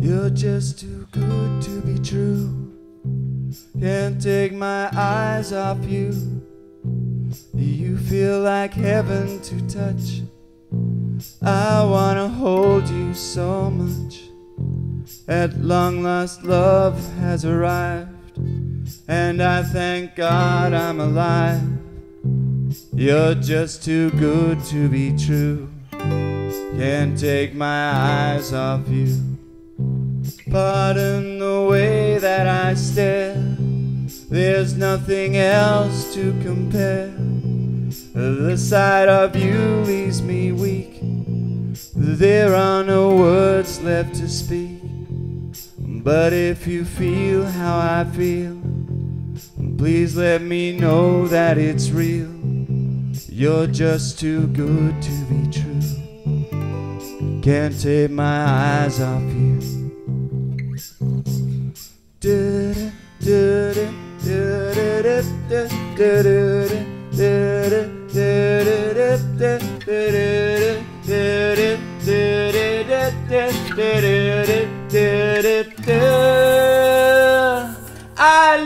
You're just too good to be true. Can't take my eyes off you. You feel like heaven to touch. I wanna hold you so much. At long last, love has arrived, and I thank God I'm alive. You're just too good to be true. Can't take my eyes off you. Pardon the way that I stare. There's nothing else to compare. The sight of you leaves me weak. There are no words left to speak. But if you feel how I feel, please let me know that it's real. You're just too good to be true. Can't take my eyes off you. I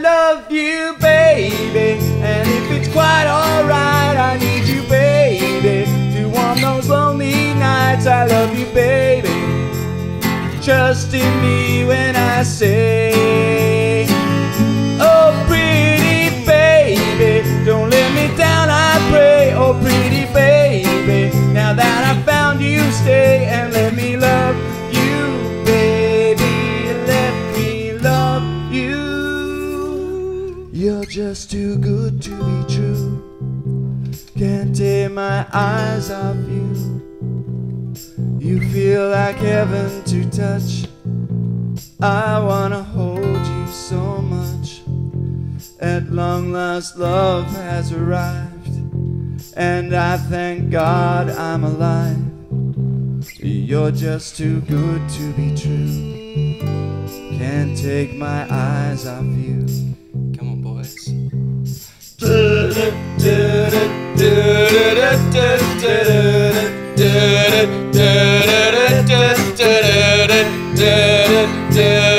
love you, baby, and if it's quite alright, I need you, baby, to warm those lonely nights. I love you, baby. Trust in me when I say, stay and let me love you, baby. Let me love you. You're just too good to be true. Can't take my eyes off you. You feel like heaven to touch. I wanna hold you so much. At long last, love has arrived, and I thank God I'm alive. You're just too good to be true. Can't take my eyes off you. Come on, boys.